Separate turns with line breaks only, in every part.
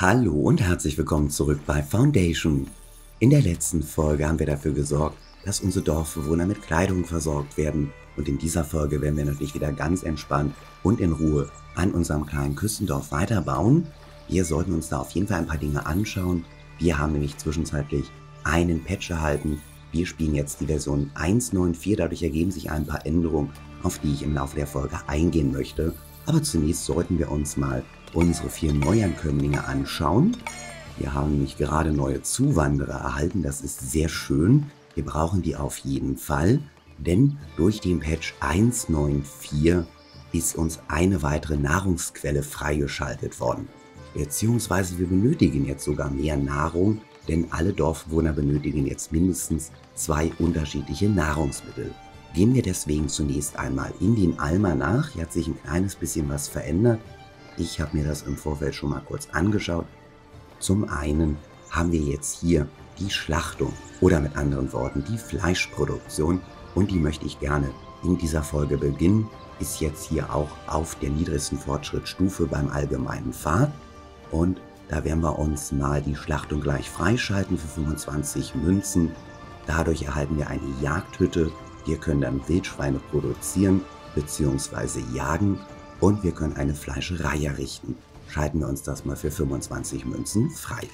Hallo und herzlich willkommen zurück bei Foundation. In der letzten Folge haben wir dafür gesorgt, dass unsere Dorfbewohner mit Kleidung versorgt werden. Und in dieser Folge werden wir natürlich wieder ganz entspannt und in Ruhe an unserem kleinen Küstendorf weiterbauen. Wir sollten uns da auf jeden Fall ein paar Dinge anschauen. Wir haben nämlich zwischenzeitlich einen Patch erhalten. Wir spielen jetzt die Version 1.9.4, dadurch ergeben sich ein paar Änderungen, auf die ich im Laufe der Folge eingehen möchte. Aber zunächst sollten wir uns mal unsere vier Neuankömmlinge anschauen. Wir haben nämlich gerade neue Zuwanderer erhalten, das ist sehr schön. Wir brauchen die auf jeden Fall, denn durch den Patch 1.9.4 ist uns eine weitere Nahrungsquelle freigeschaltet worden. Beziehungsweise wir benötigen jetzt sogar mehr Nahrung, denn alle Dorfbewohner benötigen jetzt mindestens zwei unterschiedliche Nahrungsmittel. Gehen wir deswegen zunächst einmal in den Almanach. Hier hat sich ein kleines bisschen was verändert. Ich habe mir das im Vorfeld schon mal kurz angeschaut. Zum einen haben wir jetzt hier die Schlachtung oder mit anderen Worten die Fleischproduktion und die möchte ich gerne in dieser Folge beginnen. Ist jetzt hier auch auf der niedrigsten Fortschrittsstufe beim allgemeinen Pfad und da werden wir uns mal die Schlachtung gleich freischalten für 25 Münzen. Dadurch erhalten wir eine Jagdhütte wir können dann Wildschweine produzieren bzw. jagen und wir können eine Fleischerei errichten. Schalten wir uns das mal für 25 Münzen frei.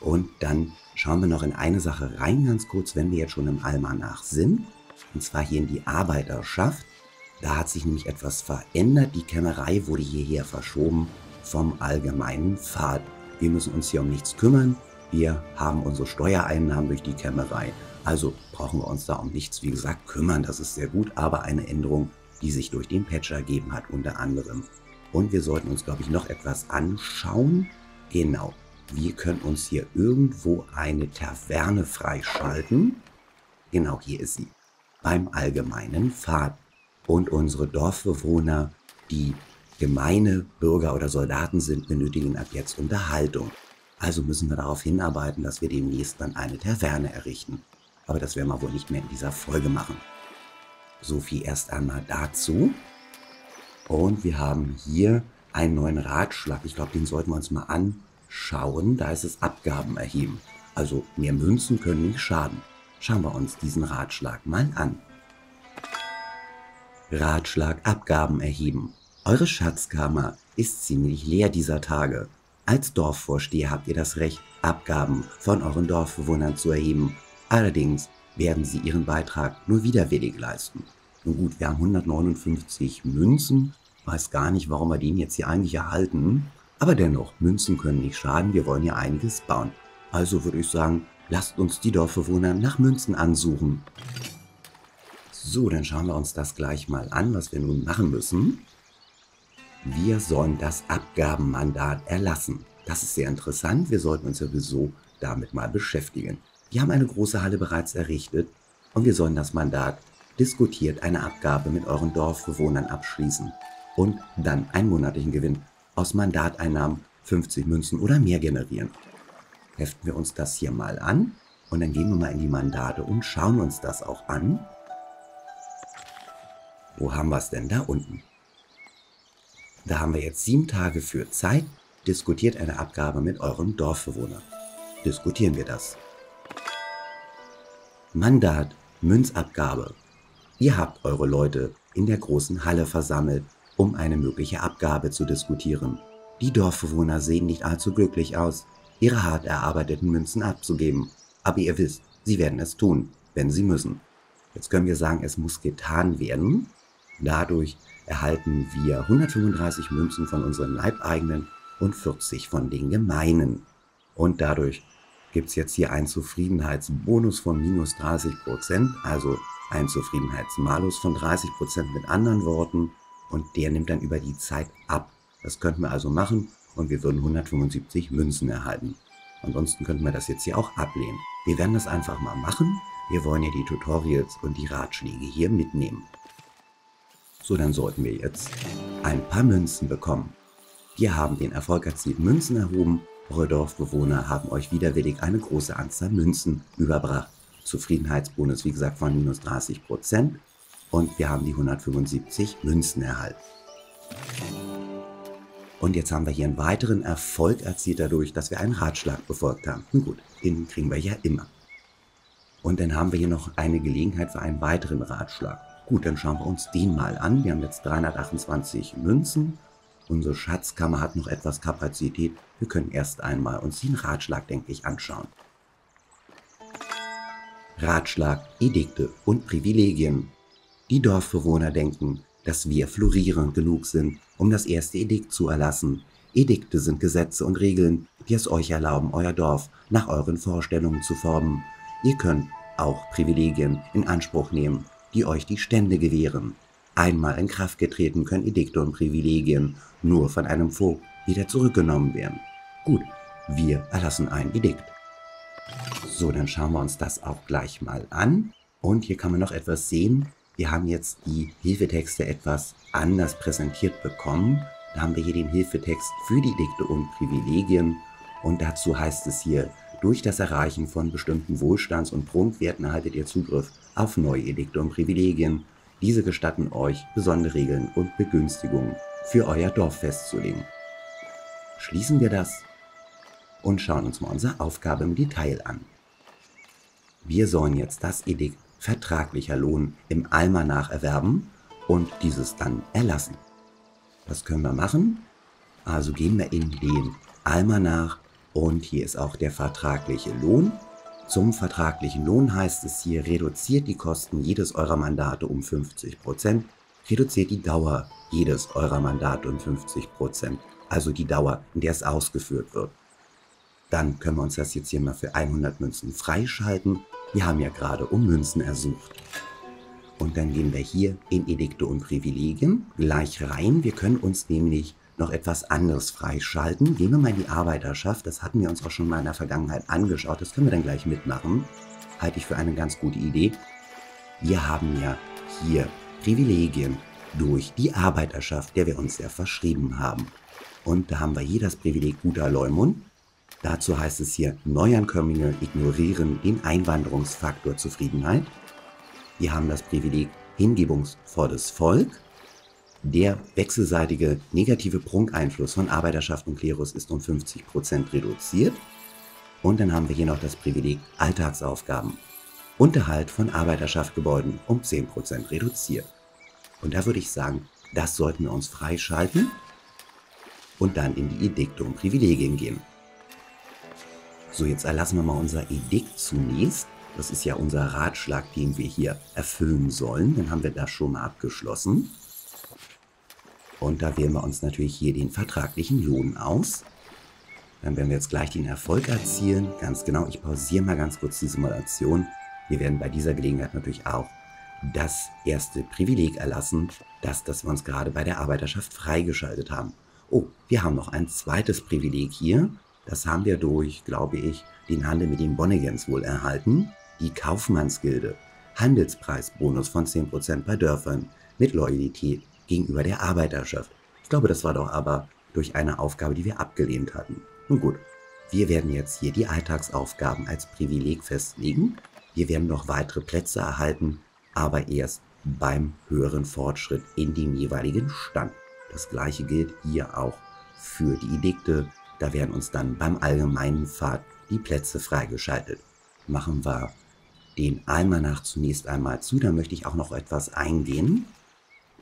Und dann schauen wir noch in eine Sache rein, ganz kurz, wenn wir jetzt schon im Almanach sind. Und zwar hier in die Arbeiterschaft. Da hat sich nämlich etwas verändert. Die Kämmerei wurde hierher verschoben vom allgemeinen Pfad. Wir müssen uns hier um nichts kümmern. Wir haben unsere Steuereinnahmen durch die Kämmerei. Also brauchen wir uns da um nichts, wie gesagt, kümmern. Das ist sehr gut, aber eine Änderung, die sich durch den Patch ergeben hat, unter anderem. Und wir sollten uns, glaube ich, noch etwas anschauen. Genau, wir können uns hier irgendwo eine Taverne freischalten. Genau, hier ist sie. Beim allgemeinen Pfad. Und unsere Dorfbewohner, die gemeine Bürger oder Soldaten sind, benötigen ab jetzt Unterhaltung. Also müssen wir darauf hinarbeiten, dass wir demnächst dann eine Taverne errichten aber das werden wir wohl nicht mehr in dieser Folge machen. So viel erst einmal dazu. Und wir haben hier einen neuen Ratschlag. Ich glaube, den sollten wir uns mal anschauen. Da ist es Abgaben erheben. Also mehr Münzen können nicht schaden. Schauen wir uns diesen Ratschlag mal an. Ratschlag Abgaben erheben. Eure Schatzkammer ist ziemlich leer dieser Tage. Als Dorfvorsteher habt ihr das Recht, Abgaben von euren Dorfbewohnern zu erheben Allerdings werden sie ihren Beitrag nur widerwillig leisten. Nun gut, wir haben 159 Münzen, weiß gar nicht, warum wir den jetzt hier eigentlich erhalten, aber dennoch, Münzen können nicht schaden, wir wollen ja einiges bauen. Also würde ich sagen, lasst uns die Dorfbewohner nach Münzen ansuchen. So, dann schauen wir uns das gleich mal an, was wir nun machen müssen. Wir sollen das Abgabenmandat erlassen. Das ist sehr interessant, wir sollten uns sowieso damit mal beschäftigen. Wir haben eine große Halle bereits errichtet und wir sollen das Mandat diskutiert eine Abgabe mit euren Dorfbewohnern abschließen und dann einen monatlichen Gewinn aus Mandateinnahmen 50 Münzen oder mehr generieren. Heften wir uns das hier mal an und dann gehen wir mal in die Mandate und schauen uns das auch an. Wo haben wir es denn da unten? Da haben wir jetzt sieben Tage für Zeit. Diskutiert eine Abgabe mit euren Dorfbewohnern. Diskutieren wir das. Mandat, Münzabgabe. Ihr habt eure Leute in der großen Halle versammelt, um eine mögliche Abgabe zu diskutieren. Die Dorfbewohner sehen nicht allzu glücklich aus, ihre hart erarbeiteten Münzen abzugeben. Aber ihr wisst, sie werden es tun, wenn sie müssen. Jetzt können wir sagen, es muss getan werden. Dadurch erhalten wir 135 Münzen von unseren Leibeigenen und 40 von den Gemeinen. Und dadurch gibt es jetzt hier einen Zufriedenheitsbonus von minus 30%, also ein Zufriedenheitsmalus von 30% mit anderen Worten und der nimmt dann über die Zeit ab. Das könnten wir also machen und wir würden 175 Münzen erhalten. Ansonsten könnten wir das jetzt hier auch ablehnen. Wir werden das einfach mal machen. Wir wollen ja die Tutorials und die Ratschläge hier mitnehmen. So, dann sollten wir jetzt ein paar Münzen bekommen. Wir haben den Erfolg erzielt Münzen erhoben eure Dorfbewohner haben euch widerwillig eine große Anzahl Münzen überbracht. Zufriedenheitsbonus, wie gesagt, von minus 30 Prozent. Und wir haben die 175 Münzen erhalten. Und jetzt haben wir hier einen weiteren Erfolg erzielt dadurch, dass wir einen Ratschlag befolgt haben. Nun gut, den kriegen wir ja immer. Und dann haben wir hier noch eine Gelegenheit für einen weiteren Ratschlag. Gut, dann schauen wir uns den mal an. Wir haben jetzt 328 Münzen. Unsere Schatzkammer hat noch etwas Kapazität. Wir können erst einmal uns den Ratschlag, denke ich, anschauen. Ratschlag, Edikte und Privilegien. Die Dorfbewohner denken, dass wir florierend genug sind, um das erste Edikt zu erlassen. Edikte sind Gesetze und Regeln, die es euch erlauben, euer Dorf nach euren Vorstellungen zu formen. Ihr könnt auch Privilegien in Anspruch nehmen, die euch die Stände gewähren. Einmal in Kraft getreten können Edikte und Privilegien nur von einem Vogt wieder zurückgenommen werden. Gut, wir erlassen ein Edikt. So, dann schauen wir uns das auch gleich mal an. Und hier kann man noch etwas sehen. Wir haben jetzt die Hilfetexte etwas anders präsentiert bekommen. Da haben wir hier den Hilfetext für die Edikte und Privilegien. Und dazu heißt es hier, durch das Erreichen von bestimmten Wohlstands- und Prunkwerten erhaltet ihr Zugriff auf neue Edikte und Privilegien. Diese gestatten euch, besondere Regeln und Begünstigungen für euer Dorf festzulegen. Schließen wir das und schauen uns mal unsere Aufgabe im Detail an. Wir sollen jetzt das Edikt vertraglicher Lohn im Almanach erwerben und dieses dann erlassen. Was können wir machen? Also gehen wir in den Almanach und hier ist auch der vertragliche Lohn. Zum vertraglichen Lohn heißt es hier, reduziert die Kosten jedes eurer Mandate um 50%, reduziert die Dauer jedes eurer Mandate um 50%, also die Dauer, in der es ausgeführt wird. Dann können wir uns das jetzt hier mal für 100 Münzen freischalten. Wir haben ja gerade um Münzen ersucht. Und dann gehen wir hier in Edikte und Privilegien gleich rein. Wir können uns nämlich noch etwas anderes freischalten. Gehen wir mal in die Arbeiterschaft. Das hatten wir uns auch schon mal in der Vergangenheit angeschaut. Das können wir dann gleich mitmachen. Halte ich für eine ganz gute Idee. Wir haben ja hier Privilegien durch die Arbeiterschaft, der wir uns ja verschrieben haben. Und da haben wir hier das Privileg guter Leumund. Dazu heißt es hier, Neuankömmlinge ignorieren den Einwanderungsfaktor Zufriedenheit. Wir haben das Privileg hingebungsvolles Volk. Der wechselseitige negative Prunkeinfluss von Arbeiterschaft und Klerus ist um 50% reduziert. Und dann haben wir hier noch das Privileg Alltagsaufgaben. Unterhalt von Arbeiterschaftgebäuden um 10% reduziert. Und da würde ich sagen, das sollten wir uns freischalten und dann in die Edikte und Privilegien gehen. So, jetzt erlassen wir mal unser Edikt zunächst. Das ist ja unser Ratschlag, den wir hier erfüllen sollen. Dann haben wir das schon mal abgeschlossen. Und da wählen wir uns natürlich hier den vertraglichen Lohn aus. Dann werden wir jetzt gleich den Erfolg erzielen. Ganz genau, ich pausiere mal ganz kurz die Simulation. Wir werden bei dieser Gelegenheit natürlich auch das erste Privileg erlassen, das, das wir uns gerade bei der Arbeiterschaft freigeschaltet haben. Oh, wir haben noch ein zweites Privileg hier. Das haben wir durch, glaube ich, den Handel mit den Bonnegens wohl erhalten. Die Kaufmannsgilde. Handelspreisbonus von 10% bei Dörfern mit Loyalität gegenüber der Arbeiterschaft. Ich glaube, das war doch aber durch eine Aufgabe, die wir abgelehnt hatten. Nun gut, wir werden jetzt hier die Alltagsaufgaben als Privileg festlegen. Wir werden noch weitere Plätze erhalten, aber erst beim höheren Fortschritt in dem jeweiligen Stand. Das gleiche gilt hier auch für die Edikte, da werden uns dann beim allgemeinen Pfad die Plätze freigeschaltet. Machen wir den Almanach zunächst einmal zu, da möchte ich auch noch etwas eingehen.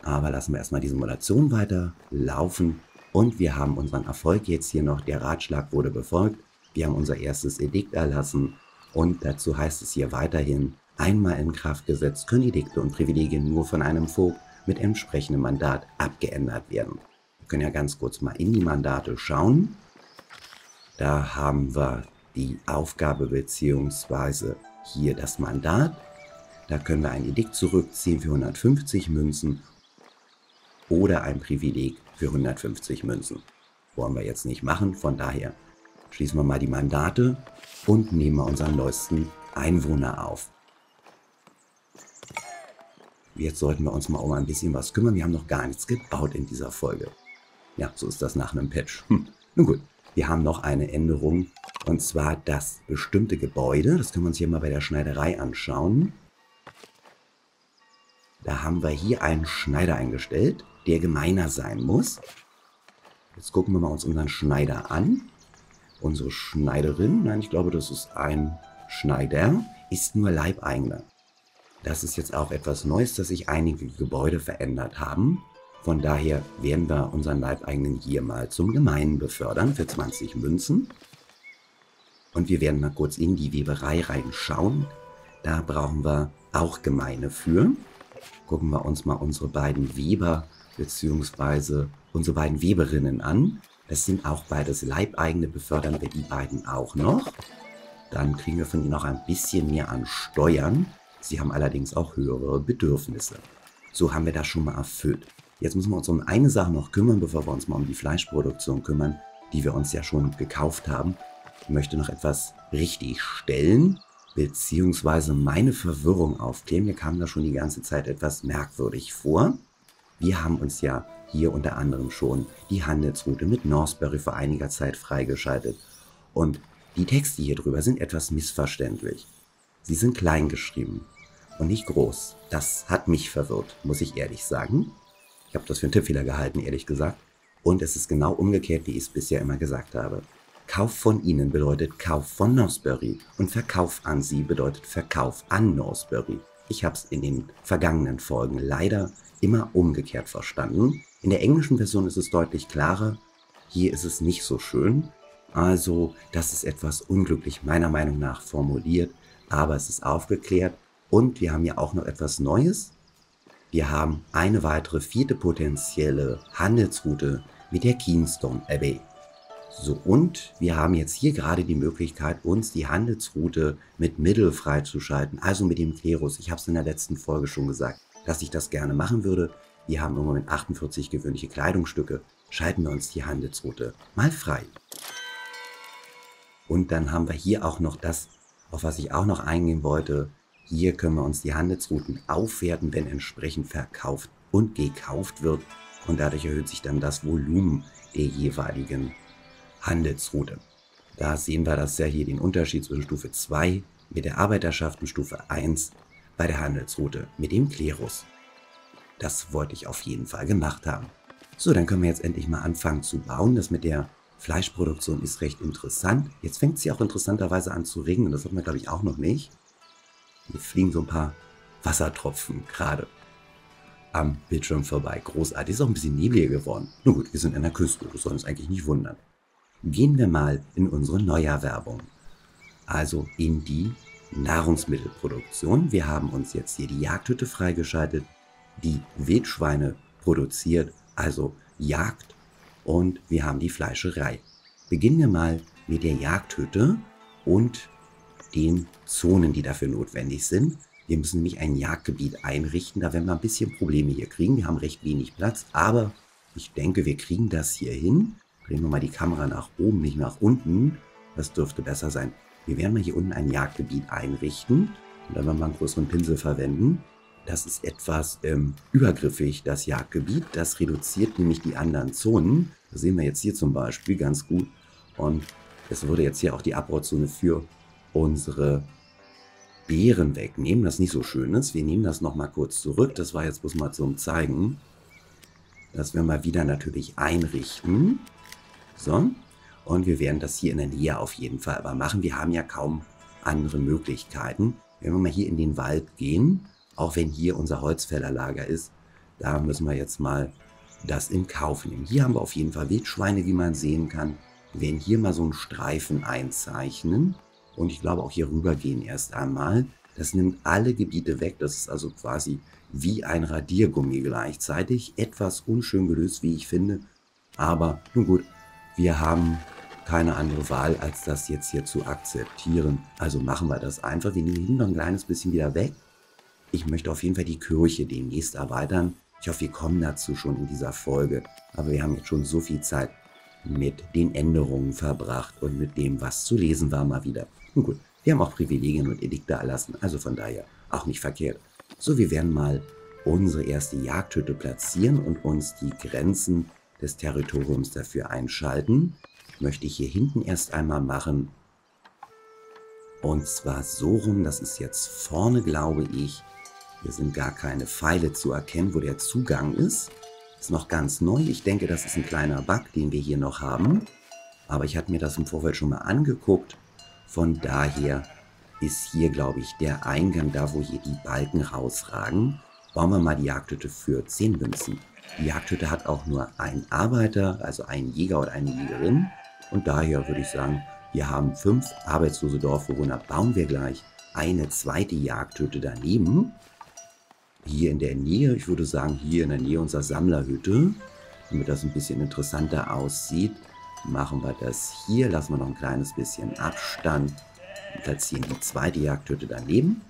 Aber lassen wir erstmal die Simulation weiter laufen. Und wir haben unseren Erfolg jetzt hier noch. Der Ratschlag wurde befolgt. Wir haben unser erstes Edikt erlassen. Und dazu heißt es hier weiterhin, einmal in Kraft gesetzt können Edikte und Privilegien nur von einem Vogt mit entsprechendem Mandat abgeändert werden. Wir können ja ganz kurz mal in die Mandate schauen. Da haben wir die Aufgabe bzw. hier das Mandat. Da können wir ein Edikt zurückziehen für 150 Münzen oder ein Privileg für 150 Münzen. Wollen wir jetzt nicht machen, von daher schließen wir mal die Mandate und nehmen wir unseren neuesten Einwohner auf. Jetzt sollten wir uns mal um ein bisschen was kümmern. Wir haben noch gar nichts gebaut in dieser Folge. Ja, so ist das nach einem Patch. Hm. Nun gut, wir haben noch eine Änderung. Und zwar das bestimmte Gebäude. Das können wir uns hier mal bei der Schneiderei anschauen. Da haben wir hier einen Schneider eingestellt, der gemeiner sein muss. Jetzt gucken wir mal uns unseren Schneider an. Unsere Schneiderin, nein, ich glaube, das ist ein Schneider, ist nur Leibeigener. Das ist jetzt auch etwas Neues, dass sich einige Gebäude verändert haben. Von daher werden wir unseren Leibeigenen hier mal zum Gemeinen befördern für 20 Münzen. Und wir werden mal kurz in die Weberei reinschauen. Da brauchen wir auch Gemeine für. Gucken wir uns mal unsere beiden Weber bzw. unsere beiden Weberinnen an. Das sind auch beides Leibeigene, befördern wir die beiden auch noch. Dann kriegen wir von ihnen noch ein bisschen mehr an Steuern. Sie haben allerdings auch höhere Bedürfnisse. So haben wir das schon mal erfüllt. Jetzt müssen wir uns um eine Sache noch kümmern, bevor wir uns mal um die Fleischproduktion kümmern, die wir uns ja schon gekauft haben. Ich möchte noch etwas richtig stellen, beziehungsweise meine Verwirrung aufklären. Mir kam da schon die ganze Zeit etwas merkwürdig vor. Wir haben uns ja hier unter anderem schon die Handelsroute mit Northbury vor einiger Zeit freigeschaltet. Und die Texte hier drüber sind etwas missverständlich. Sie sind klein geschrieben und nicht groß. Das hat mich verwirrt, muss ich ehrlich sagen. Ich habe das für einen Tippfehler gehalten, ehrlich gesagt. Und es ist genau umgekehrt, wie ich es bisher immer gesagt habe. Kauf von ihnen bedeutet Kauf von Nosbury und Verkauf an sie bedeutet Verkauf an Nosbury. Ich habe es in den vergangenen Folgen leider immer umgekehrt verstanden. In der englischen Version ist es deutlich klarer. Hier ist es nicht so schön. Also, das ist etwas unglücklich meiner Meinung nach formuliert, aber es ist aufgeklärt. Und wir haben ja auch noch etwas Neues. Wir haben eine weitere vierte potenzielle Handelsroute mit der Keenstone Abbey. So, und wir haben jetzt hier gerade die Möglichkeit, uns die Handelsroute mit Mittel freizuschalten, also mit dem Klerus. Ich habe es in der letzten Folge schon gesagt, dass ich das gerne machen würde. Wir haben im Moment 48 gewöhnliche Kleidungsstücke. Schalten wir uns die Handelsroute mal frei. Und dann haben wir hier auch noch das, auf was ich auch noch eingehen wollte, hier können wir uns die Handelsrouten aufwerten, wenn entsprechend verkauft und gekauft wird. Und dadurch erhöht sich dann das Volumen der jeweiligen Handelsroute. Da sehen wir das ja hier den Unterschied zwischen Stufe 2 mit der Arbeiterschaft und Stufe 1 bei der Handelsroute mit dem Klerus. Das wollte ich auf jeden Fall gemacht haben. So, dann können wir jetzt endlich mal anfangen zu bauen. Das mit der Fleischproduktion ist recht interessant. Jetzt fängt sie auch interessanterweise an zu regnen. Das hat man, glaube ich, auch noch nicht. Hier fliegen so ein paar Wassertropfen gerade am Bildschirm vorbei. Großartig. Ist auch ein bisschen nebliger geworden. Nun gut, wir sind an der Küste. Das soll uns eigentlich nicht wundern. Gehen wir mal in unsere Neuerwerbung. Also in die Nahrungsmittelproduktion. Wir haben uns jetzt hier die Jagdhütte freigeschaltet, die Wildschweine produziert, also Jagd. Und wir haben die Fleischerei. Beginnen wir mal mit der Jagdhütte und den Zonen, die dafür notwendig sind. Wir müssen nämlich ein Jagdgebiet einrichten. Da werden wir ein bisschen Probleme hier kriegen. Wir haben recht wenig Platz, aber ich denke, wir kriegen das hier hin. Drehen wir mal die Kamera nach oben, nicht nach unten. Das dürfte besser sein. Wir werden mal hier unten ein Jagdgebiet einrichten. Und dann werden wir einen größeren Pinsel verwenden. Das ist etwas ähm, übergriffig, das Jagdgebiet. Das reduziert nämlich die anderen Zonen. Das sehen wir jetzt hier zum Beispiel ganz gut. Und es würde jetzt hier auch die Abbruchzone für unsere Beeren wegnehmen, das nicht so schön ist. Wir nehmen das nochmal kurz zurück. Das war jetzt bloß mal zum Zeigen. Das werden wir wieder natürlich einrichten. So. Und wir werden das hier in der Nähe auf jeden Fall aber machen. Wir haben ja kaum andere Möglichkeiten. Wenn wir mal hier in den Wald gehen, auch wenn hier unser Holzfällerlager ist, da müssen wir jetzt mal das in Kauf nehmen. Hier haben wir auf jeden Fall Wildschweine, wie man sehen kann. Wir werden hier mal so einen Streifen einzeichnen und ich glaube auch hier rüber gehen erst einmal. Das nimmt alle Gebiete weg. Das ist also quasi wie ein Radiergummi gleichzeitig. Etwas unschön gelöst, wie ich finde. Aber nun gut, wir haben keine andere Wahl, als das jetzt hier zu akzeptieren. Also machen wir das einfach. Wir nehmen noch ein kleines bisschen wieder weg. Ich möchte auf jeden Fall die Kirche demnächst erweitern. Ich hoffe, wir kommen dazu schon in dieser Folge. Aber wir haben jetzt schon so viel Zeit mit den Änderungen verbracht und mit dem, was zu lesen war, mal wieder. Nun gut, wir haben auch Privilegien und Edikte erlassen, also von daher auch nicht verkehrt. So, wir werden mal unsere erste Jagdhütte platzieren und uns die Grenzen des Territoriums dafür einschalten. Möchte ich hier hinten erst einmal machen. Und zwar so rum, das ist jetzt vorne, glaube ich. Hier sind gar keine Pfeile zu erkennen, wo der Zugang ist. Ist noch ganz neu. Ich denke, das ist ein kleiner Bug, den wir hier noch haben. Aber ich hatte mir das im Vorfeld schon mal angeguckt. Von daher ist hier, glaube ich, der Eingang, da wo hier die Balken rausragen. Bauen wir mal die Jagdhütte für 10 Münzen. Die Jagdhütte hat auch nur einen Arbeiter, also einen Jäger oder eine Jägerin. Und daher würde ich sagen, wir haben fünf arbeitslose Dorfbewohner. Bauen wir gleich eine zweite Jagdhütte daneben. Hier in der Nähe, ich würde sagen hier in der Nähe unserer Sammlerhütte, damit das ein bisschen interessanter aussieht, machen wir das hier. Lassen wir noch ein kleines bisschen Abstand. Platzieren die zweite Jagdhütte daneben.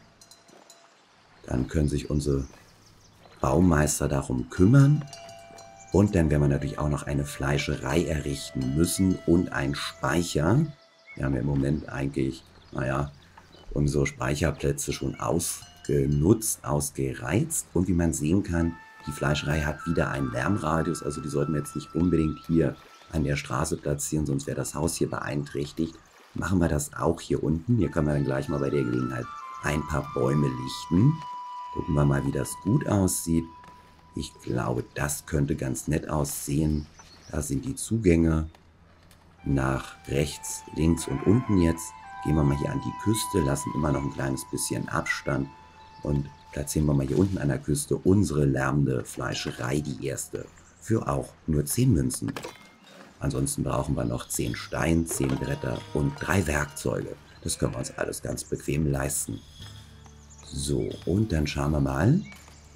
Dann können sich unsere Baumeister darum kümmern. Und dann werden wir natürlich auch noch eine Fleischerei errichten müssen und einen Speicher. Wir haben ja im Moment eigentlich, naja, unsere Speicherplätze schon ausgenutzt, ausgereizt. Und wie man sehen kann, die Fleischerei hat wieder einen Lärmradius. Also die sollten wir jetzt nicht unbedingt hier an der Straße platzieren, sonst wäre das Haus hier beeinträchtigt. Machen wir das auch hier unten. Hier können wir dann gleich mal bei der Gelegenheit ein paar Bäume lichten. Gucken wir mal, wie das gut aussieht. Ich glaube, das könnte ganz nett aussehen. Da sind die Zugänge nach rechts, links und unten jetzt. Gehen wir mal hier an die Küste, lassen immer noch ein kleines bisschen Abstand und platzieren wir mal hier unten an der Küste unsere lärmende Fleischerei, die erste, für auch nur 10 Münzen. Ansonsten brauchen wir noch 10 Stein, 10 Bretter und 3 Werkzeuge. Das können wir uns alles ganz bequem leisten. So, und dann schauen wir mal.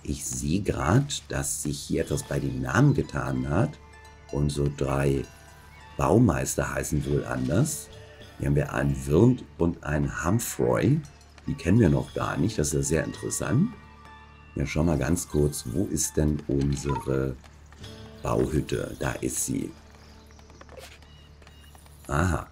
Ich sehe gerade, dass sich hier etwas bei den Namen getan hat. Unsere drei Baumeister heißen wohl anders. Hier haben wir einen Wirnd und einen Humphrey. Die kennen wir noch gar nicht. Das ist ja sehr interessant. Ja, schauen wir ganz kurz, wo ist denn unsere Bauhütte? Da ist sie. Aha,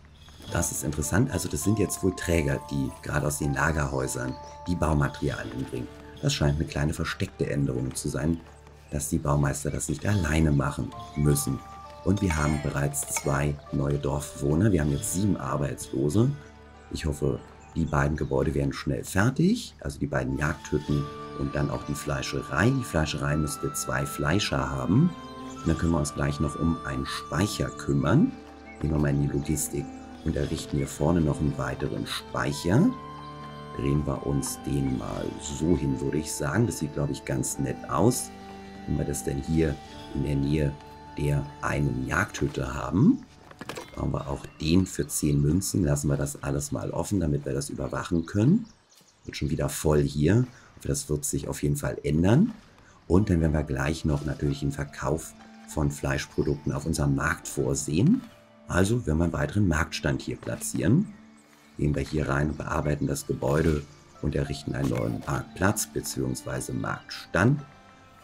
das ist interessant. Also das sind jetzt wohl Träger, die gerade aus den Lagerhäusern die Baumaterialien bringen. Das scheint eine kleine versteckte Änderung zu sein, dass die Baumeister das nicht alleine machen müssen. Und wir haben bereits zwei neue Dorfbewohner. Wir haben jetzt sieben Arbeitslose. Ich hoffe, die beiden Gebäude werden schnell fertig. Also die beiden Jagdhütten und dann auch die Fleischerei. Die Fleischerei müsste zwei Fleischer haben. Und dann können wir uns gleich noch um einen Speicher kümmern. Gehen wir mal in die Logistik und errichten hier vorne noch einen weiteren Speicher. Drehen wir uns den mal so hin, würde ich sagen. Das sieht, glaube ich, ganz nett aus. Wenn wir das denn hier in der Nähe der einen Jagdhütte haben, bauen wir auch den für 10 Münzen. Lassen wir das alles mal offen, damit wir das überwachen können. Wird schon wieder voll hier. Das wird sich auf jeden Fall ändern. Und dann werden wir gleich noch natürlich den Verkauf von Fleischprodukten auf unserem Markt vorsehen. Also werden wir einen weiteren Marktstand hier platzieren. Gehen wir hier rein bearbeiten das Gebäude und errichten einen neuen Marktplatz bzw. Marktstand.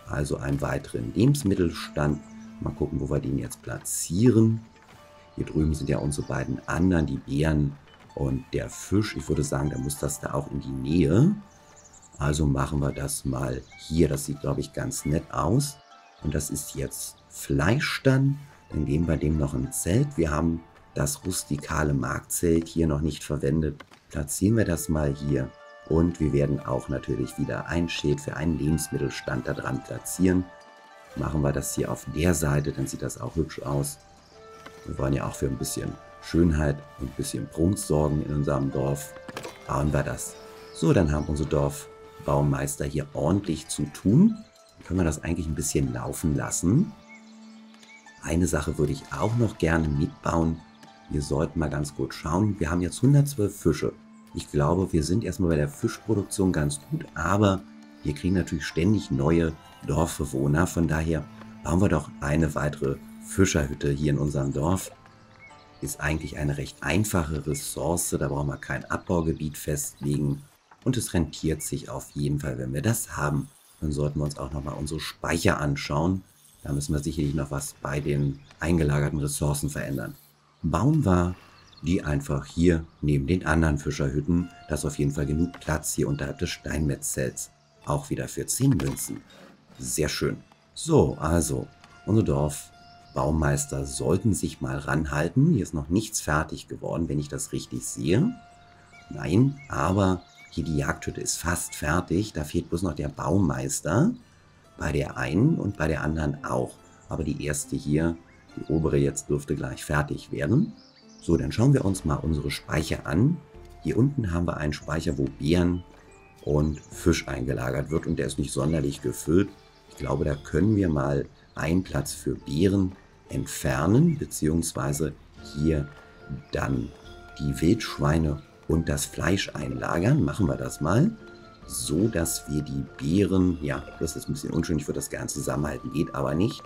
Also einen weiteren Lebensmittelstand. Mal gucken, wo wir den jetzt platzieren. Hier drüben sind ja unsere beiden anderen, die Bären und der Fisch. Ich würde sagen, da muss das da auch in die Nähe. Also machen wir das mal hier. Das sieht, glaube ich, ganz nett aus. Und das ist jetzt Fleischstand. Dann geben wir dem noch ein Zelt. Wir haben das rustikale Marktzelt hier noch nicht verwendet. Platzieren wir das mal hier. Und wir werden auch natürlich wieder ein Schild für einen Lebensmittelstand da dran platzieren. Machen wir das hier auf der Seite, dann sieht das auch hübsch aus. Wir wollen ja auch für ein bisschen Schönheit und ein bisschen Prunk sorgen in unserem Dorf. Bauen wir das. So, dann haben unsere Dorfbaumeister hier ordentlich zu tun. Dann können wir das eigentlich ein bisschen laufen lassen. Eine Sache würde ich auch noch gerne mitbauen. Wir sollten mal ganz gut schauen. Wir haben jetzt 112 Fische. Ich glaube, wir sind erstmal bei der Fischproduktion ganz gut, aber wir kriegen natürlich ständig neue Dorfbewohner. Von daher bauen wir doch eine weitere Fischerhütte hier in unserem Dorf. Ist eigentlich eine recht einfache Ressource, da brauchen wir kein Abbaugebiet festlegen. Und es rentiert sich auf jeden Fall, wenn wir das haben. Dann sollten wir uns auch nochmal unsere Speicher anschauen. Da müssen wir sicherlich noch was bei den eingelagerten Ressourcen verändern. Bauen wir die einfach hier neben den anderen Fischerhütten. Da ist auf jeden Fall genug Platz hier unterhalb des Steinmetzzells. Auch wieder für 10 Münzen. Sehr schön. So, also, unser Dorf Baumeister sollten sich mal ranhalten. Hier ist noch nichts fertig geworden, wenn ich das richtig sehe. Nein, aber hier die Jagdhütte ist fast fertig. Da fehlt bloß noch der Baumeister. Bei der einen und bei der anderen auch. aber die erste hier, die obere jetzt dürfte gleich fertig werden. So, dann schauen wir uns mal unsere Speicher an. Hier unten haben wir einen Speicher, wo Beeren und Fisch eingelagert wird und der ist nicht sonderlich gefüllt. Ich glaube, da können wir mal einen Platz für Beeren entfernen, beziehungsweise hier dann die Wildschweine und das Fleisch einlagern. Machen wir das mal. So, dass wir die Beeren, ja, das ist ein bisschen unschön, ich würde das gerne zusammenhalten, geht aber nicht.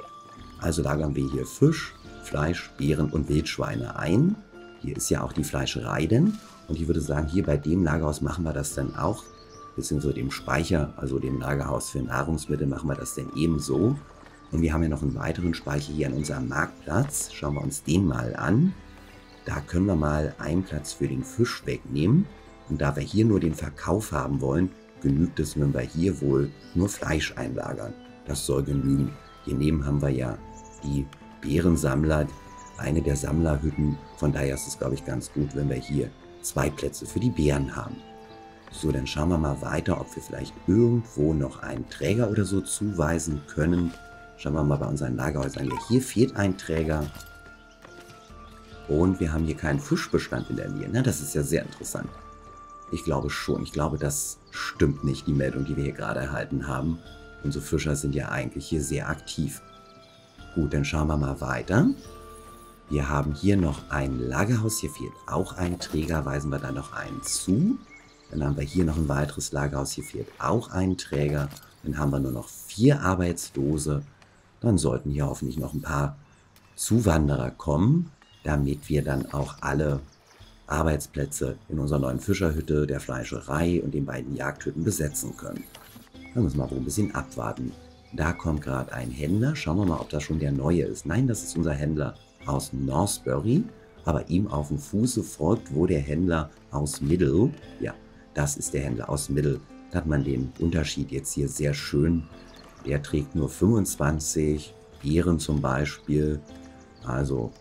Also lagern wir hier Fisch, Fleisch, Beeren und Wildschweine ein. Hier ist ja auch die Fleischerei denn. Und ich würde sagen, hier bei dem Lagerhaus machen wir das dann auch, beziehungsweise dem Speicher, also dem Lagerhaus für Nahrungsmittel, machen wir das dann ebenso. Und wir haben ja noch einen weiteren Speicher hier an unserem Marktplatz. Schauen wir uns den mal an. Da können wir mal einen Platz für den Fisch wegnehmen. Und da wir hier nur den Verkauf haben wollen, genügt es, wenn wir hier wohl nur Fleisch einlagern. Das soll genügen. Hier neben haben wir ja die Bärensammler, eine der Sammlerhütten. Von daher ist es, glaube ich, ganz gut, wenn wir hier zwei Plätze für die Bären haben. So, dann schauen wir mal weiter, ob wir vielleicht irgendwo noch einen Träger oder so zuweisen können. Schauen wir mal bei unseren Lagerhäusern. Ja, hier fehlt ein Träger. Und wir haben hier keinen Fischbestand in der Nähe. Na, das ist ja sehr interessant. Ich glaube schon. Ich glaube, das stimmt nicht, die Meldung, die wir hier gerade erhalten haben. Unsere Fischer sind ja eigentlich hier sehr aktiv. Gut, dann schauen wir mal weiter. Wir haben hier noch ein Lagerhaus. Hier fehlt auch ein Träger. Weisen wir da noch einen zu. Dann haben wir hier noch ein weiteres Lagerhaus. Hier fehlt auch ein Träger. Dann haben wir nur noch vier Arbeitslose. Dann sollten hier hoffentlich noch ein paar Zuwanderer kommen, damit wir dann auch alle Arbeitsplätze in unserer neuen Fischerhütte, der Fleischerei und den beiden Jagdhütten besetzen können. Da müssen wir wohl ein bisschen abwarten. Da kommt gerade ein Händler. Schauen wir mal, ob das schon der neue ist. Nein, das ist unser Händler aus Northbury. Aber ihm auf dem Fuße folgt wo der Händler aus Middle. Ja, das ist der Händler aus Middle. Da hat man den Unterschied jetzt hier sehr schön. Der trägt nur 25 Beeren zum Beispiel. Also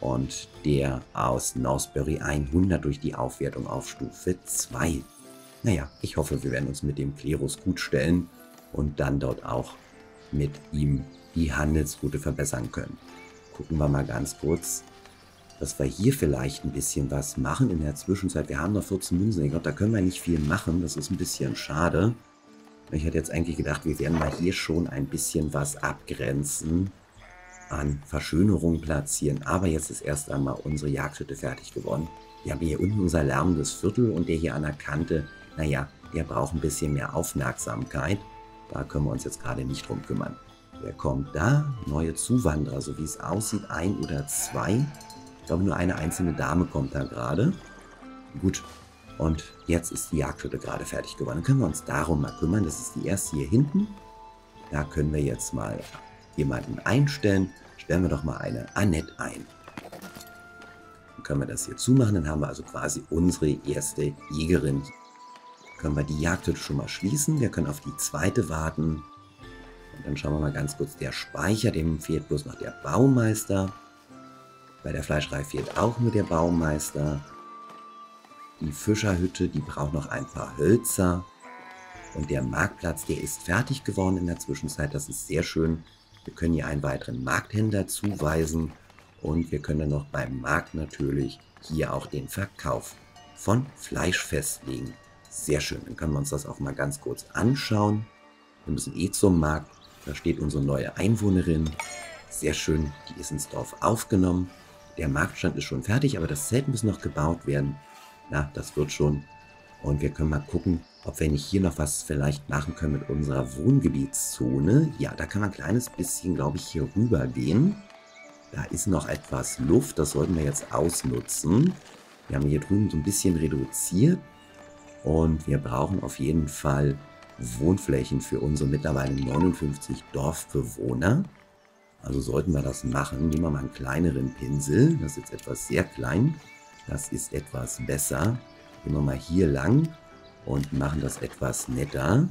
und der aus Northbury 100 durch die Aufwertung auf Stufe 2. Naja, ich hoffe, wir werden uns mit dem Klerus gut stellen und dann dort auch mit ihm die Handelsroute verbessern können. Gucken wir mal ganz kurz, dass wir hier vielleicht ein bisschen was machen in der Zwischenzeit. Wir haben noch 14 Münzen. Ich glaube, da können wir nicht viel machen. Das ist ein bisschen schade. Ich hätte jetzt eigentlich gedacht, wir werden mal hier schon ein bisschen was abgrenzen an Verschönerung platzieren. Aber jetzt ist erst einmal unsere Jagdhütte fertig geworden. Wir haben hier unten unser lärmendes Viertel und der hier an der Kante, naja, der braucht ein bisschen mehr Aufmerksamkeit. Da können wir uns jetzt gerade nicht drum kümmern. Wer kommt da? Neue Zuwanderer, so wie es aussieht, ein oder zwei. Ich glaube, nur eine einzelne Dame kommt da gerade. Gut, und jetzt ist die Jagdhütte gerade fertig geworden. Dann können wir uns darum mal kümmern. Das ist die erste hier hinten. Da können wir jetzt mal jemanden einstellen. Stellen wir doch mal eine Annette ein. Dann können wir das hier zumachen. Dann haben wir also quasi unsere erste Jägerin. Können wir die Jagdhütte schon mal schließen. Wir können auf die zweite warten. Und dann schauen wir mal ganz kurz. Der Speicher, dem fehlt bloß noch der Baumeister. Bei der Fleischerei fehlt auch nur der Baumeister. Die Fischerhütte, die braucht noch ein paar Hölzer. Und der Marktplatz, der ist fertig geworden in der Zwischenzeit. Das ist sehr schön. Wir können hier einen weiteren Markthändler zuweisen. Und wir können dann noch beim Markt natürlich hier auch den Verkauf von Fleisch festlegen. Sehr schön, dann können wir uns das auch mal ganz kurz anschauen. Wir müssen eh zum Markt. Da steht unsere neue Einwohnerin. Sehr schön, die ist ins Dorf aufgenommen. Der Marktstand ist schon fertig, aber das Zelt muss noch gebaut werden. Na, das wird schon. Und wir können mal gucken, ob wir nicht hier noch was vielleicht machen können mit unserer Wohngebietszone. Ja, da kann man ein kleines bisschen, glaube ich, hier rüber gehen. Da ist noch etwas Luft, das sollten wir jetzt ausnutzen. Wir haben hier drüben so ein bisschen reduziert. Und wir brauchen auf jeden Fall Wohnflächen für unsere mittlerweile 59 Dorfbewohner. Also sollten wir das machen. Nehmen wir mal einen kleineren Pinsel. Das ist jetzt etwas sehr klein. Das ist etwas besser. Gehen wir mal hier lang und machen das etwas netter.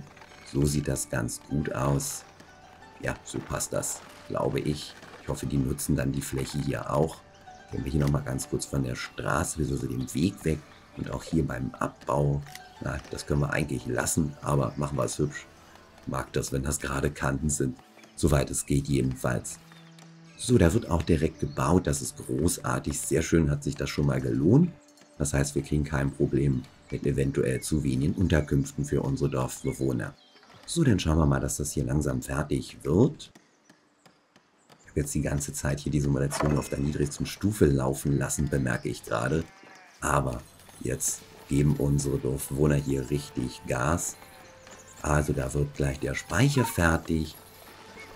So sieht das ganz gut aus. Ja, so passt das, glaube ich. Ich hoffe, die nutzen dann die Fläche hier auch. Gehen wir hier nochmal ganz kurz von der Straße, also dem Weg weg. Und auch hier beim Abbau, na, das können wir eigentlich lassen, aber machen wir es hübsch. Mag das, wenn das gerade Kanten sind. Soweit es geht jedenfalls. So, da wird auch direkt gebaut. Das ist großartig. Sehr schön hat sich das schon mal gelohnt. Das heißt, wir kriegen kein Problem mit eventuell zu wenigen Unterkünften für unsere Dorfbewohner. So, dann schauen wir mal, dass das hier langsam fertig wird. Ich habe jetzt die ganze Zeit hier die Simulation auf der niedrigsten Stufe laufen lassen, bemerke ich gerade. Aber jetzt geben unsere Dorfbewohner hier richtig Gas. Also da wird gleich der Speicher fertig.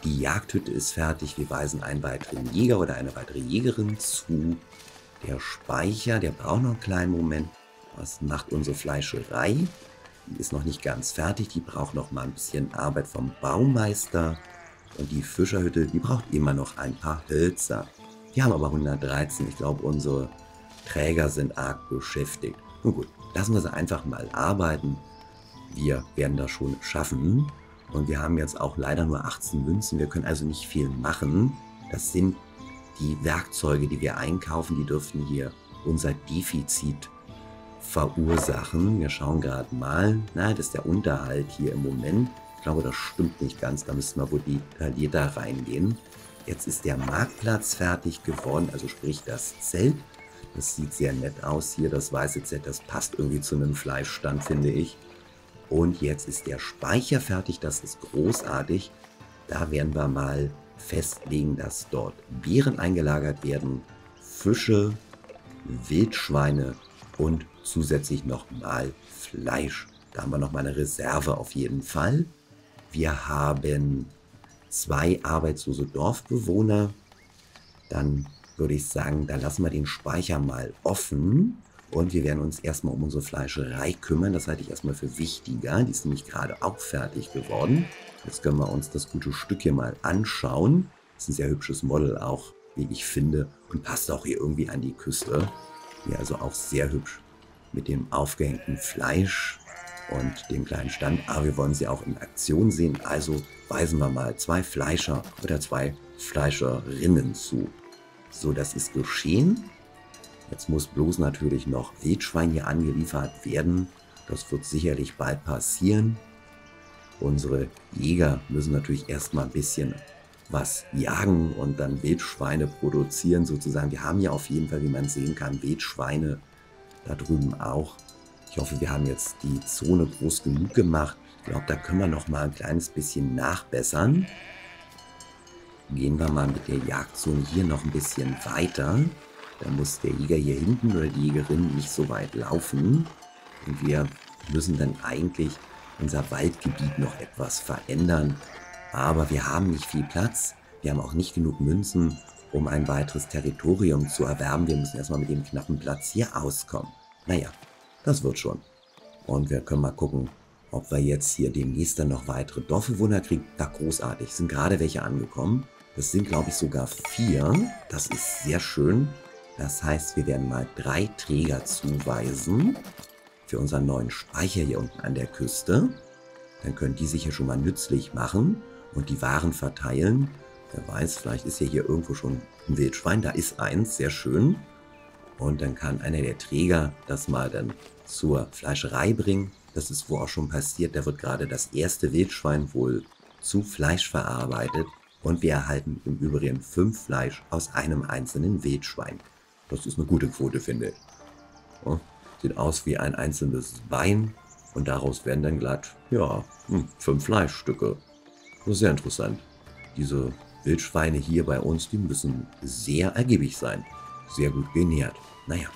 Die Jagdhütte ist fertig. Wir weisen einen weiteren Jäger oder eine weitere Jägerin zu. Der Speicher, der braucht noch einen kleinen Moment. Was macht unsere Fleischerei? Die ist noch nicht ganz fertig. Die braucht noch mal ein bisschen Arbeit vom Baumeister. Und die Fischerhütte, die braucht immer noch ein paar Hölzer. Die haben aber 113. Ich glaube, unsere Träger sind arg beschäftigt. Nun gut, lassen wir sie einfach mal arbeiten. Wir werden das schon schaffen. Und wir haben jetzt auch leider nur 18 Münzen. Wir können also nicht viel machen. Das sind die Werkzeuge, die wir einkaufen. Die dürften hier unser Defizit verursachen. Wir schauen gerade mal. Na, das ist der Unterhalt hier im Moment. Ich glaube, das stimmt nicht ganz. Da müssen wir wohl detaillierter reingehen. Jetzt ist der Marktplatz fertig geworden, also sprich das Zelt. Das sieht sehr nett aus hier, das weiße Zelt. Das passt irgendwie zu einem Fleischstand, finde ich. Und jetzt ist der Speicher fertig, das ist großartig. Da werden wir mal festlegen, dass dort Beeren eingelagert werden, Fische, Wildschweine und zusätzlich nochmal Fleisch. Da haben wir nochmal eine Reserve auf jeden Fall. Wir haben zwei arbeitslose Dorfbewohner. Dann würde ich sagen, da lassen wir den Speicher mal offen. Und wir werden uns erstmal um unsere Fleischerei kümmern. Das halte ich erstmal für wichtiger. Die ist nämlich gerade auch fertig geworden. Jetzt können wir uns das gute Stück hier mal anschauen. Das ist ein sehr hübsches Model auch, wie ich finde. Und passt auch hier irgendwie an die Küste. Hier also auch sehr hübsch mit dem aufgehängten Fleisch und dem kleinen Stand. Aber wir wollen sie auch in Aktion sehen. Also weisen wir mal zwei Fleischer oder zwei Fleischerinnen zu. So, das ist geschehen. Jetzt muss bloß natürlich noch Wildschwein hier angeliefert werden. Das wird sicherlich bald passieren. Unsere Jäger müssen natürlich erstmal ein bisschen was jagen und dann Wildschweine produzieren sozusagen. Wir haben ja auf jeden Fall, wie man sehen kann, Wildschweine da drüben auch. Ich hoffe, wir haben jetzt die Zone groß genug gemacht. Ich glaube, da können wir noch mal ein kleines bisschen nachbessern. Gehen wir mal mit der Jagdzone hier noch ein bisschen weiter. Da muss der Jäger hier hinten oder die Jägerin nicht so weit laufen. Und wir müssen dann eigentlich unser Waldgebiet noch etwas verändern. Aber wir haben nicht viel Platz. Wir haben auch nicht genug Münzen, um ein weiteres Territorium zu erwerben. Wir müssen erstmal mit dem knappen Platz hier auskommen. Naja, das wird schon. Und wir können mal gucken, ob wir jetzt hier demnächst dann noch weitere Dorfbewohner kriegen. Da großartig, sind gerade welche angekommen. Das sind, glaube ich, sogar vier. Das ist sehr schön. Das heißt, wir werden mal drei Träger zuweisen für unseren neuen Speicher hier unten an der Küste. Dann können die sich hier schon mal nützlich machen und die Waren verteilen. Wer weiß, vielleicht ist ja hier irgendwo schon ein Wildschwein. Da ist eins, sehr schön. Und dann kann einer der Träger das mal dann zur Fleischerei bringen. Das ist wohl auch schon passiert. Da wird gerade das erste Wildschwein wohl zu Fleisch verarbeitet. Und wir erhalten im Übrigen fünf Fleisch aus einem einzelnen Wildschwein. Das ist eine gute Quote, finde ich. Ja, sieht aus wie ein einzelnes Bein und daraus werden dann glatt, ja, hm, fünf Fleischstücke. Das ist sehr interessant. Diese Wildschweine hier bei uns, die müssen sehr ergiebig sein. Sehr gut genährt. Naja,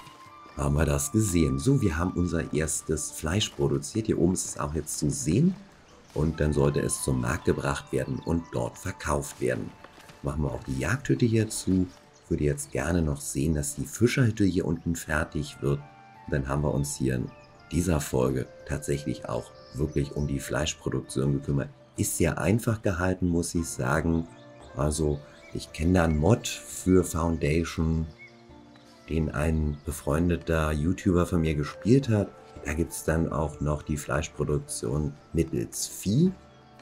haben wir das gesehen. So, wir haben unser erstes Fleisch produziert. Hier oben ist es auch jetzt zu sehen. Und dann sollte es zum Markt gebracht werden und dort verkauft werden. Machen wir auch die Jagdhütte hier zu würde jetzt gerne noch sehen, dass die Fischerhütte hier unten fertig wird. Dann haben wir uns hier in dieser Folge tatsächlich auch wirklich um die Fleischproduktion gekümmert. Ist sehr einfach gehalten, muss ich sagen. Also ich kenne da einen Mod für Foundation, den ein befreundeter YouTuber von mir gespielt hat. Da gibt es dann auch noch die Fleischproduktion mittels Vieh.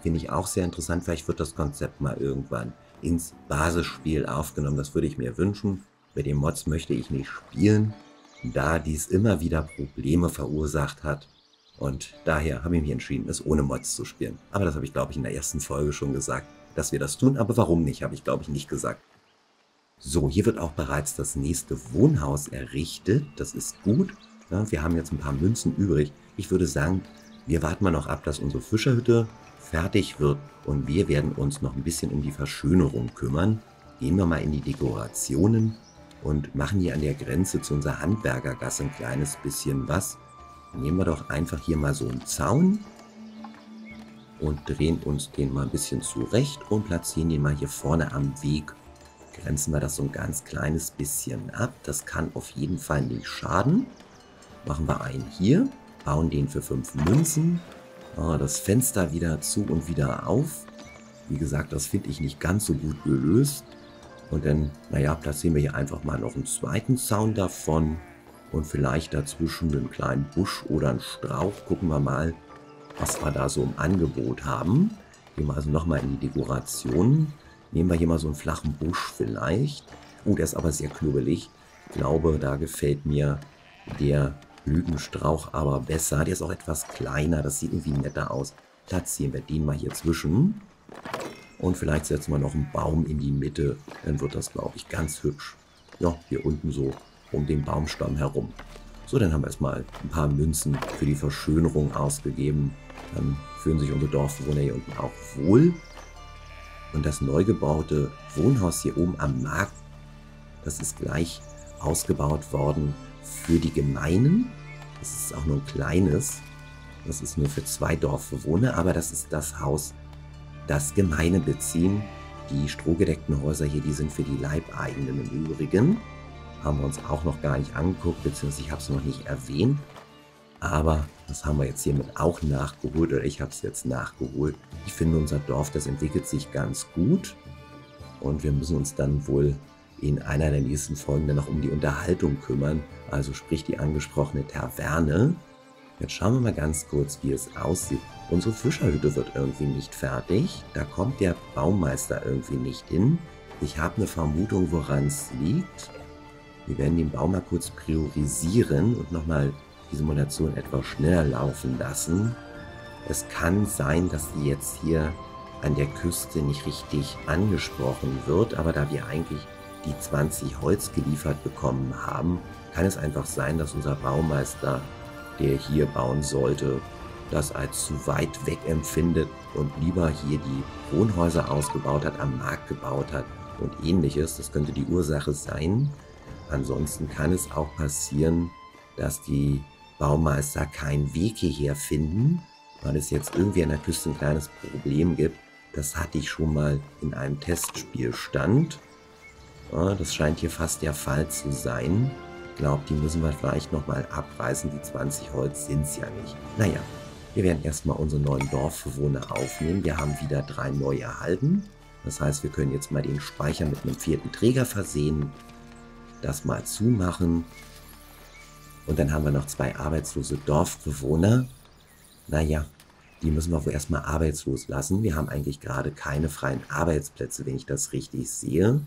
Finde ich auch sehr interessant. Vielleicht wird das Konzept mal irgendwann ins Basisspiel aufgenommen. Das würde ich mir wünschen. Bei den Mods möchte ich nicht spielen, da dies immer wieder Probleme verursacht hat. Und daher habe ich mich entschieden, es ohne Mods zu spielen. Aber das habe ich, glaube ich, in der ersten Folge schon gesagt, dass wir das tun. Aber warum nicht, habe ich, glaube ich, nicht gesagt. So, hier wird auch bereits das nächste Wohnhaus errichtet. Das ist gut. Ja, wir haben jetzt ein paar Münzen übrig. Ich würde sagen, wir warten mal noch ab, dass unsere Fischerhütte fertig wird und wir werden uns noch ein bisschen um die Verschönerung kümmern. Gehen wir mal in die Dekorationen und machen hier an der Grenze zu unserer Handwerkergasse ein kleines bisschen was. Nehmen wir doch einfach hier mal so einen Zaun und drehen uns den mal ein bisschen zurecht und platzieren den mal hier vorne am Weg. Grenzen wir das so ein ganz kleines bisschen ab. Das kann auf jeden Fall nicht schaden. Machen wir einen hier, bauen den für 5 Münzen. Oh, das Fenster wieder zu und wieder auf. Wie gesagt, das finde ich nicht ganz so gut gelöst. Und dann, naja, platzieren wir hier einfach mal noch einen zweiten Zaun davon. Und vielleicht dazwischen einen kleinen Busch oder einen Strauch. Gucken wir mal, was wir da so im Angebot haben. Gehen wir also nochmal in die Dekoration. Nehmen wir hier mal so einen flachen Busch vielleicht. Oh, der ist aber sehr knubbelig. Ich glaube, da gefällt mir der Lügenstrauch aber besser. Der ist auch etwas kleiner. Das sieht irgendwie netter aus. Platzieren wir den mal hier zwischen. Und vielleicht setzen wir noch einen Baum in die Mitte. Dann wird das, glaube ich, ganz hübsch. Ja, hier unten so um den Baumstamm herum. So, dann haben wir erstmal ein paar Münzen für die Verschönerung ausgegeben. Dann fühlen sich unsere Dorfbewohner hier unten auch wohl. Und das neu gebaute Wohnhaus hier oben am Markt, das ist gleich ausgebaut worden für die Gemeinen. Das ist auch nur ein kleines. Das ist nur für zwei Dorfbewohner, aber das ist das Haus, das Gemeine beziehen. Die strohgedeckten Häuser hier, die sind für die Leibeigenen im Übrigen. Haben wir uns auch noch gar nicht angeguckt, beziehungsweise ich habe es noch nicht erwähnt. Aber das haben wir jetzt hiermit auch nachgeholt, oder ich habe es jetzt nachgeholt. Ich finde, unser Dorf, das entwickelt sich ganz gut. Und wir müssen uns dann wohl in einer der nächsten Folgen dann noch um die Unterhaltung kümmern, also sprich die angesprochene Taverne. Jetzt schauen wir mal ganz kurz, wie es aussieht. Unsere Fischerhütte wird irgendwie nicht fertig. Da kommt der Baumeister irgendwie nicht hin. Ich habe eine Vermutung, woran es liegt. Wir werden den Baum mal kurz priorisieren und nochmal die Simulation etwas schneller laufen lassen. Es kann sein, dass sie jetzt hier an der Küste nicht richtig angesprochen wird, aber da wir eigentlich die 20 Holz geliefert bekommen haben, kann es einfach sein, dass unser Baumeister, der hier bauen sollte, das als zu weit weg empfindet und lieber hier die Wohnhäuser ausgebaut hat, am Markt gebaut hat und ähnliches. Das könnte die Ursache sein. Ansonsten kann es auch passieren, dass die Baumeister keinen Weg hierher finden, weil es jetzt irgendwie an der Küste ein kleines Problem gibt. Das hatte ich schon mal in einem Testspielstand. Ja, das scheint hier fast der Fall zu sein. Ich glaube, die müssen wir vielleicht nochmal abreißen. Die 20 Holz sind es ja nicht. Naja, wir werden erstmal unsere neuen Dorfbewohner aufnehmen. Wir haben wieder drei neue erhalten. Das heißt, wir können jetzt mal den Speicher mit einem vierten Träger versehen. Das mal zumachen. Und dann haben wir noch zwei arbeitslose Dorfbewohner. Naja, die müssen wir wohl erstmal arbeitslos lassen. Wir haben eigentlich gerade keine freien Arbeitsplätze, wenn ich das richtig sehe.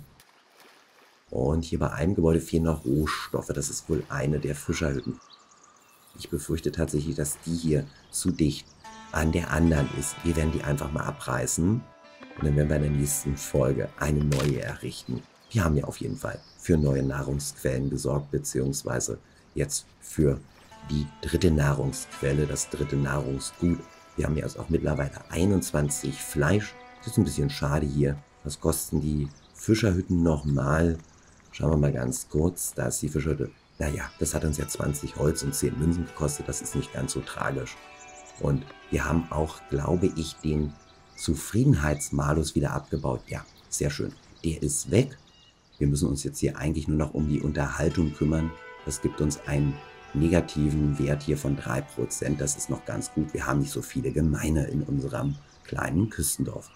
Und hier bei einem Gebäude fehlen noch Rohstoffe. Das ist wohl eine der Fischerhütten. Ich befürchte tatsächlich, dass die hier zu dicht an der anderen ist. Wir werden die einfach mal abreißen. Und dann werden wir in der nächsten Folge eine neue errichten. Wir haben ja auf jeden Fall für neue Nahrungsquellen gesorgt, beziehungsweise jetzt für die dritte Nahrungsquelle, das dritte Nahrungsgut. Wir haben jetzt auch mittlerweile 21 Fleisch. Das ist ein bisschen schade hier. Was kosten die Fischerhütten nochmal? Schauen wir mal ganz kurz. Da ist die Fischerhütte. Naja, das hat uns ja 20 Holz und 10 Münzen gekostet. Das ist nicht ganz so tragisch. Und wir haben auch, glaube ich, den Zufriedenheitsmalus wieder abgebaut. Ja, sehr schön. Der ist weg. Wir müssen uns jetzt hier eigentlich nur noch um die Unterhaltung kümmern. Das gibt uns einen negativen Wert hier von 3%. Das ist noch ganz gut. Wir haben nicht so viele Gemeine in unserem kleinen Küstendorf.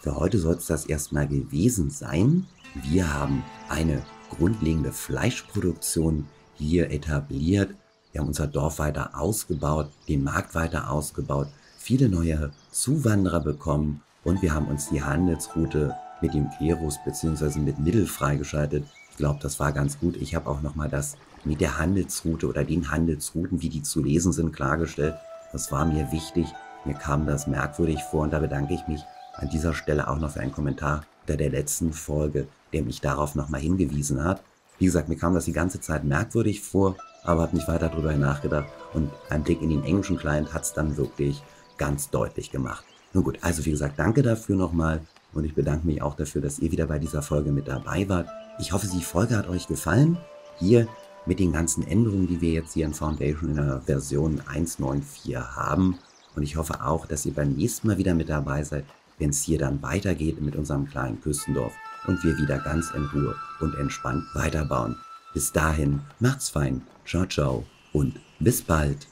Für heute soll es das erstmal gewesen sein. Wir haben eine grundlegende Fleischproduktion hier etabliert. Wir haben unser Dorf weiter ausgebaut, den Markt weiter ausgebaut, viele neue Zuwanderer bekommen und wir haben uns die Handelsroute mit dem Klerus bzw. mit Mittel freigeschaltet. Ich glaube, das war ganz gut. Ich habe auch nochmal das mit der Handelsroute oder den Handelsrouten, wie die zu lesen sind, klargestellt. Das war mir wichtig. Mir kam das merkwürdig vor und da bedanke ich mich an dieser Stelle auch noch für einen Kommentar unter der letzten Folge. Der mich darauf nochmal hingewiesen hat. Wie gesagt, mir kam das die ganze Zeit merkwürdig vor, aber habe nicht weiter darüber nachgedacht und ein Blick in den englischen Client hat es dann wirklich ganz deutlich gemacht. Nun gut, also wie gesagt, danke dafür nochmal und ich bedanke mich auch dafür, dass ihr wieder bei dieser Folge mit dabei wart. Ich hoffe, die Folge hat euch gefallen. Hier mit den ganzen Änderungen, die wir jetzt hier in Foundation in der Version 1.9.4 haben. Und ich hoffe auch, dass ihr beim nächsten Mal wieder mit dabei seid, wenn es hier dann weitergeht mit unserem kleinen Küstendorf und wir wieder ganz in Ruhe und entspannt weiterbauen. Bis dahin, macht's fein, ciao ciao und bis bald.